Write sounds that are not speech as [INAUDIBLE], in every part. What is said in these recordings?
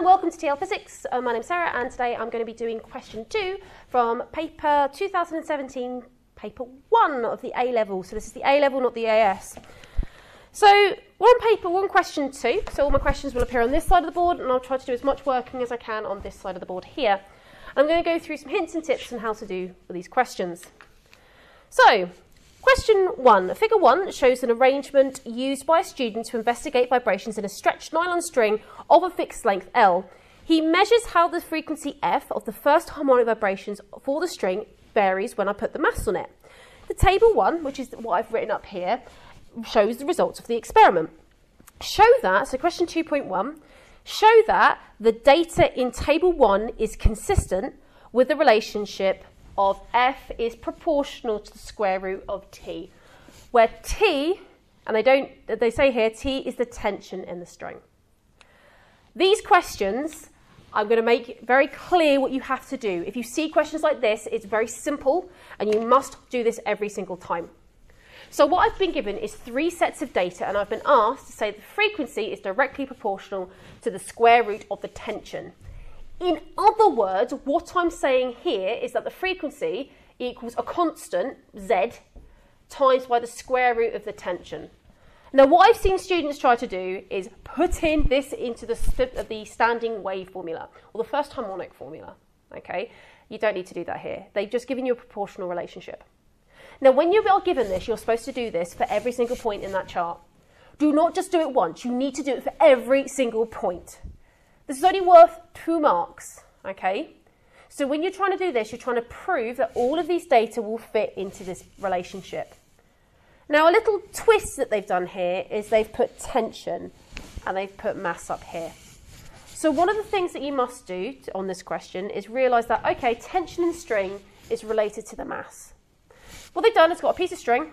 and welcome to TL Physics. Uh, my name's Sarah and today I'm going to be doing question two from paper 2017, paper one of the A level. So this is the A level, not the AS. So one paper, one question two. So all my questions will appear on this side of the board and I'll try to do as much working as I can on this side of the board here. I'm going to go through some hints and tips on how to do these questions. So Question one. Figure one shows an arrangement used by a student to investigate vibrations in a stretched nylon string of a fixed length L. He measures how the frequency F of the first harmonic vibrations for the string varies when I put the mass on it. The table one, which is what I've written up here, shows the results of the experiment. Show that, so question 2.1, show that the data in table one is consistent with the relationship of f is proportional to the square root of t, where t, and they don't, they say here, t is the tension in the string. These questions, I'm going to make very clear what you have to do. If you see questions like this, it's very simple, and you must do this every single time. So what I've been given is three sets of data, and I've been asked to say the frequency is directly proportional to the square root of the tension. In other words, what I'm saying here is that the frequency equals a constant, z, times by the square root of the tension. Now, what I've seen students try to do is put in this into the, uh, the standing wave formula, or the first harmonic formula, okay? You don't need to do that here. They've just given you a proportional relationship. Now, when you are given this, you're supposed to do this for every single point in that chart. Do not just do it once. You need to do it for every single point. This is only worth two marks, okay? So when you're trying to do this, you're trying to prove that all of these data will fit into this relationship. Now, a little twist that they've done here is they've put tension and they've put mass up here. So one of the things that you must do on this question is realise that, okay, tension in string is related to the mass. What they've done is got a piece of string,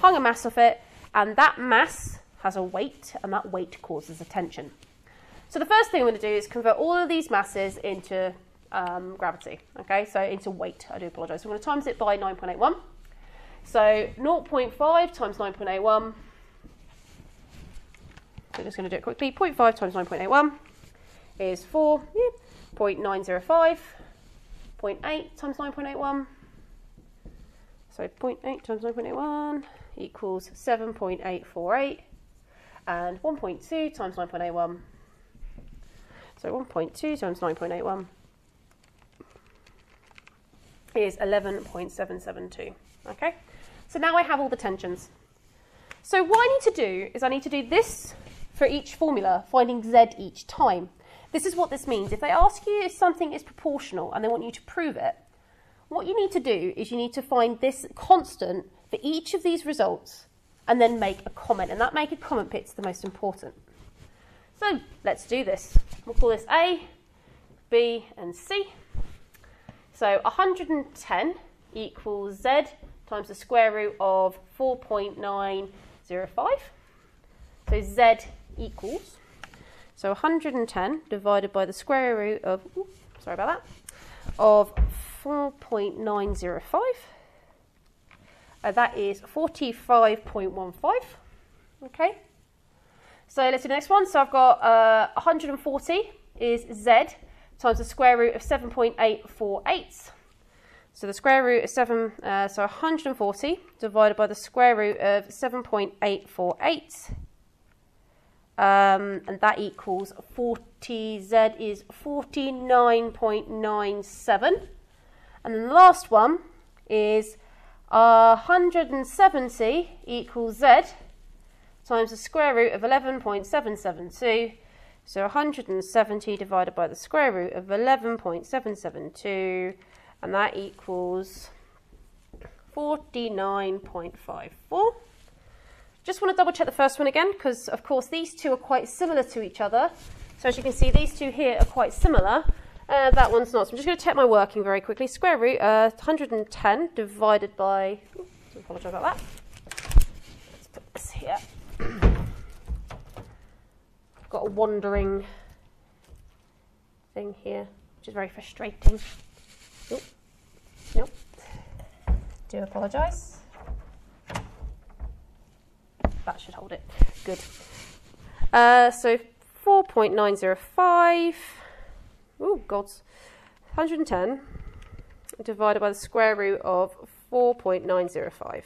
hung a mass off it, and that mass has a weight, and that weight causes a tension. So the first thing I'm going to do is convert all of these masses into um, gravity, okay, so into weight, I do apologise. So I'm going to times it by 9.81. So 0.5 times 9.81, so just going to do it quickly, 0.5 times 9.81 is 4, yeah, 0.905, 0.8 times 9.81, so 0.8 times 9.81 equals 7.848, and 1.2 times 9.81 so 1.2 times 9.81 is 11.772. Okay, so now I have all the tensions. So what I need to do is I need to do this for each formula, finding z each time. This is what this means. If they ask you if something is proportional and they want you to prove it, what you need to do is you need to find this constant for each of these results and then make a comment. And that make a comment bit's the most important. So let's do this. We'll call this A, B, and C. So 110 equals Z times the square root of 4.905. So Z equals, so 110 divided by the square root of, oops, sorry about that, of 4.905. Uh, that is 45.15. Okay. So let's do the next one. So I've got uh, 140 is z times the square root of 7.848. So the square root of 7, uh, so 140 divided by the square root of 7.848. Um, and that equals 40, z is 49.97. And then the last one is uh, 170 equals z times the square root of 11.772. So 170 divided by the square root of 11.772, and that equals 49.54. Just want to double check the first one again, because of course these two are quite similar to each other. So as you can see, these two here are quite similar. Uh, that one's not. So I'm just going to check my working very quickly. Square root uh, 110 divided by, oops, I apologise about that. Let's put this here. Got a wandering thing here, which is very frustrating. Nope. Nope. Do apologise. That should hold it. Good. Uh, so 4.905, oh God. 110 divided by the square root of 4.905.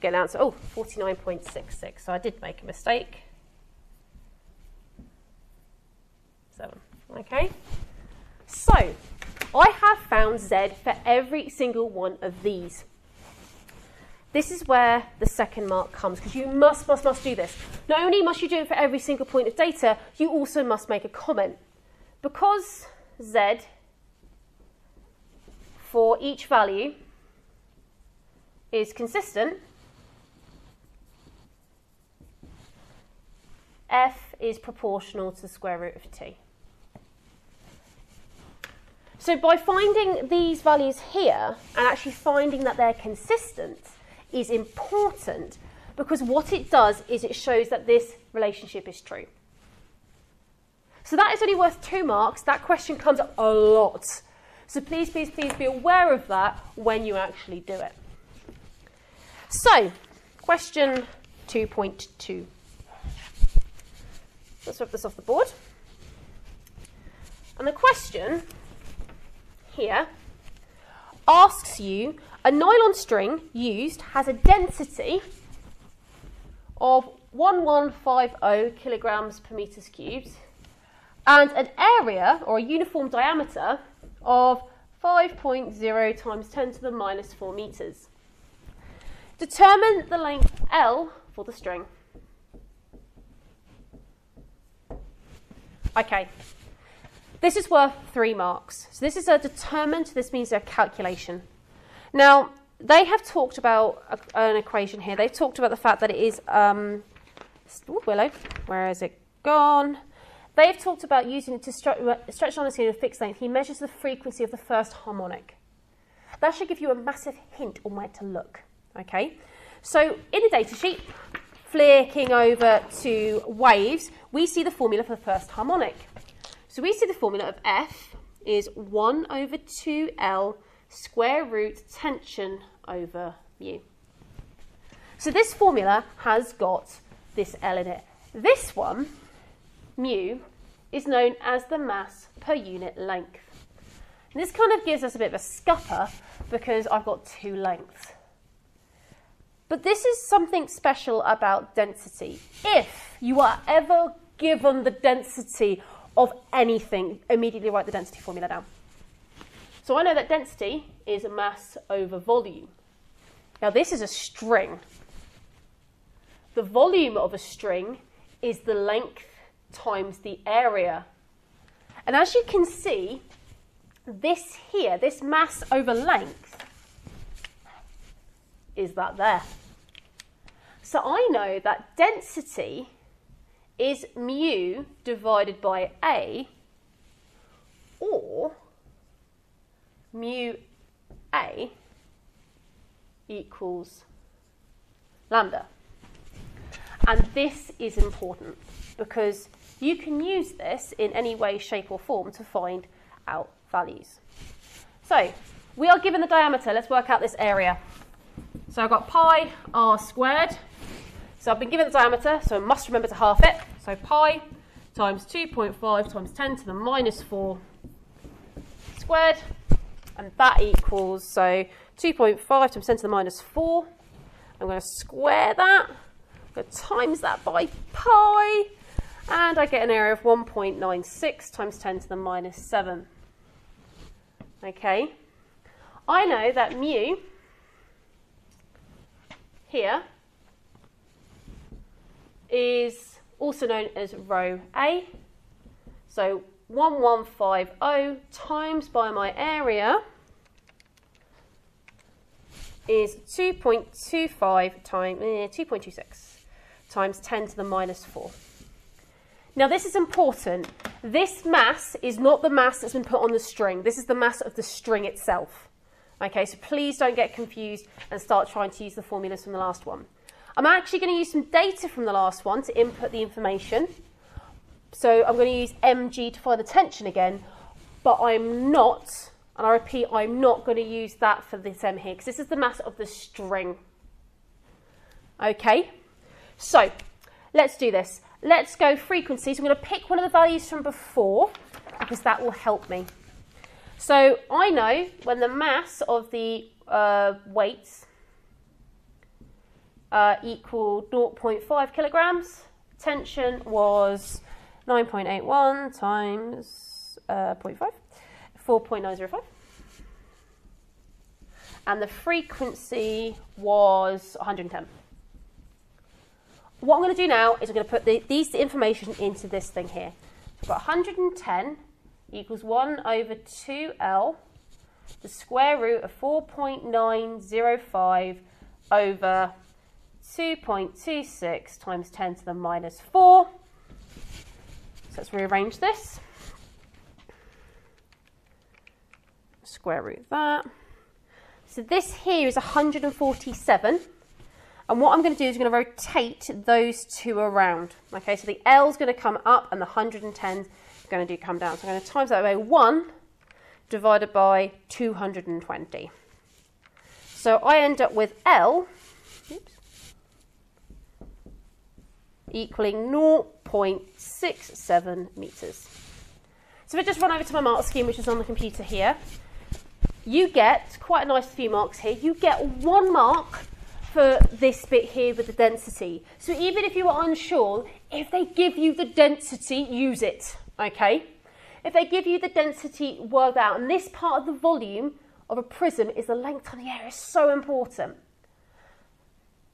Get an answer, oh, 49.66. So I did make a mistake. Seven, okay? So, I have found Z for every single one of these. This is where the second mark comes because you must, must, must do this. Not only must you do it for every single point of data, you also must make a comment. Because Z for each value is consistent, f is proportional to the square root of t. So by finding these values here and actually finding that they're consistent is important because what it does is it shows that this relationship is true. So that is only worth two marks. That question comes up a lot. So please, please, please be aware of that when you actually do it. So, question 2.2. Let's rip this off the board. And the question here asks you a nylon string used has a density of 1150 kilograms per meters cubed and an area or a uniform diameter of 5.0 times 10 to the minus 4 meters. Determine the length L for the string. Okay, this is worth three marks. So this is a determined, this means a calculation. Now, they have talked about a, an equation here. They've talked about the fact that it is, um, ooh, Willow, where has it gone? They've talked about using it to stretch, stretch on a scale of fixed length. He measures the frequency of the first harmonic. That should give you a massive hint on where to look. Okay, so in the data sheet, flicking over to waves, we see the formula for the first harmonic. So we see the formula of F is 1 over 2L square root tension over mu. So this formula has got this L in it. This one, mu, is known as the mass per unit length. And this kind of gives us a bit of a scupper because I've got two lengths. But this is something special about density. If you are ever given the density of anything, immediately write the density formula down. So I know that density is a mass over volume. Now this is a string. The volume of a string is the length times the area. And as you can see, this here, this mass over length, is that there. So I know that density is mu divided by A or mu A equals lambda. And this is important because you can use this in any way, shape or form to find out values. So we are given the diameter. Let's work out this area. So I've got pi r squared so I've been given the diameter, so I must remember to half it. So pi times 2.5 times 10 to the minus 4 squared, and that equals, so 2.5 times 10 to the minus 4. I'm going to square that, I'm going to times that by pi, and I get an area of 1.96 times 10 to the minus 7. Okay, I know that mu here is also known as rho A. So 1150 times by my area is 2.25 times eh, 2.26 times 10 to the minus 4. Now this is important. This mass is not the mass that's been put on the string. This is the mass of the string itself. Okay, so please don't get confused and start trying to use the formulas from the last one. I'm actually going to use some data from the last one to input the information. So I'm going to use mg to find the tension again, but I'm not, and I repeat, I'm not going to use that for this m here, because this is the mass of the string. Okay, so let's do this. let's go frequencies. I'm going to pick one of the values from before because that will help me. So I know when the mass of the uh, weights uh, equal 0.5 kilograms, tension was 9.81 times uh, 0.5, 4.905. And the frequency was 110. What I'm going to do now is I'm going to put the, these information into this thing here. So I've got 110 equals 1 over 2L, the square root of 4.905 over 2.26 times 10 to the minus 4. So let's rearrange this. Square root that. So this here is 147. And what I'm going to do is I'm going to rotate those two around. Okay, so the L is going to come up and the 110 is going to do come down. So I'm going to times that by 1 divided by 220. So I end up with L oops, equaling 0.67 metres. So if I just run over to my mark scheme, which is on the computer here, you get quite a nice few marks here. You get one mark for this bit here with the density. So even if you are unsure, if they give you the density, use it, okay? If they give you the density, work out. And this part of the volume of a prism is the length of the air. is so important.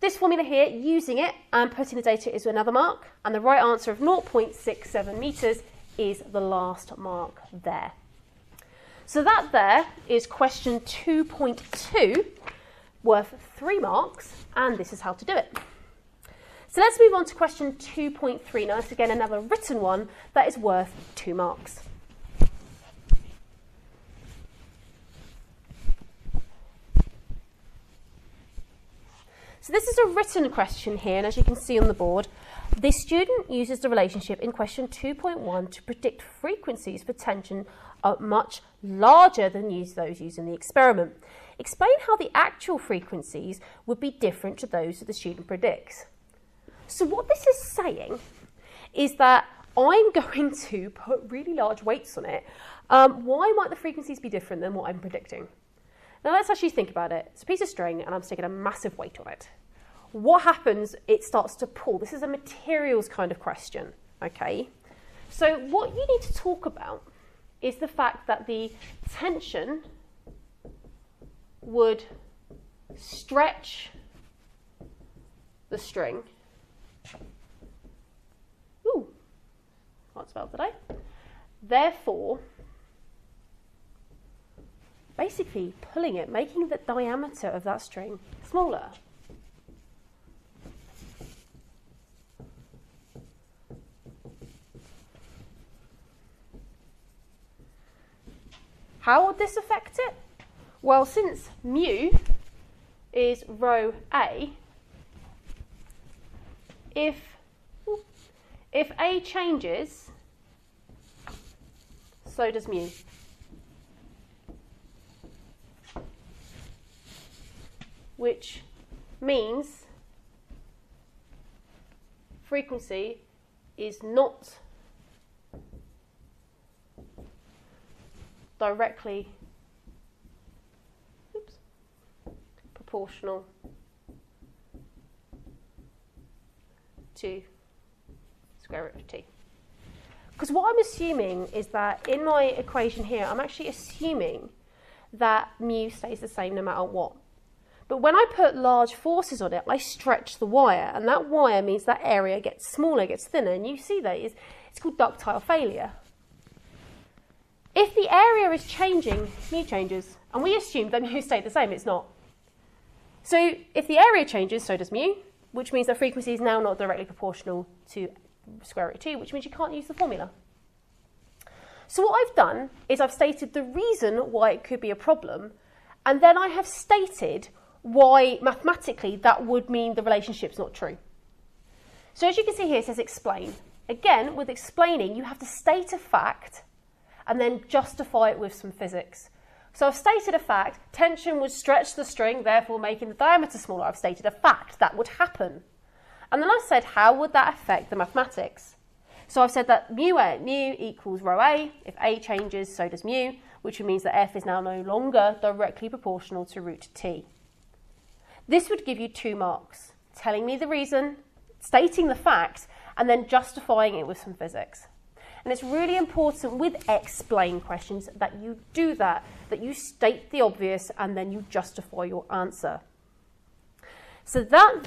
This formula here, using it and putting the data is another mark. And the right answer of 0.67 metres is the last mark there. So that there is question 2.2, worth three marks, and this is how to do it. So let's move on to question 2.3. Now, this again another written one that is worth two marks. So this is a written question here, and as you can see on the board, the student uses the relationship in question 2.1 to predict frequencies for tension much larger than those used in the experiment. Explain how the actual frequencies would be different to those that the student predicts. So what this is saying is that I'm [LAUGHS] going to put really large weights on it. Um, why might the frequencies be different than what I'm predicting? Now let's actually think about it. It's a piece of string and I'm sticking a massive weight on it what happens? It starts to pull. This is a materials kind of question, okay? So, what you need to talk about is the fact that the tension would stretch the string. Ooh, can't spell today. Therefore, basically pulling it, making the diameter of that string smaller. How would this affect it? Well, since mu is rho A, if, if A changes, so does mu. Which means frequency is not directly oops, proportional to square root of t. Because what I'm assuming is that in my equation here, I'm actually assuming that mu stays the same no matter what. But when I put large forces on it, I stretch the wire, and that wire means that area gets smaller, gets thinner, and you see that it's called ductile failure. If the area is changing, mu changes. And we assume that [LAUGHS] mu stayed the same. It's not. So if the area changes, so does mu, which means the frequency is now not directly proportional to square root 2, which means you can't use the formula. So what I've done is I've stated the reason why it could be a problem, and then I have stated why mathematically that would mean the relationship's not true. So as you can see here, it says explain. Again, with explaining, you have to state a fact and then justify it with some physics. So I've stated a fact, tension would stretch the string, therefore making the diameter smaller. I've stated a fact that would happen. And then I said, how would that affect the mathematics? So I've said that mu, a, mu equals rho A. If A changes, so does mu, which means that F is now no longer directly proportional to root T. This would give you two marks, telling me the reason, stating the fact, and then justifying it with some physics. And it's really important with explain questions that you do that, that you state the obvious and then you justify your answer. So that